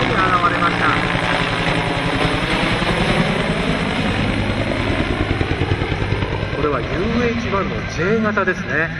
前に現れました。これは UH1 の J 型ですね。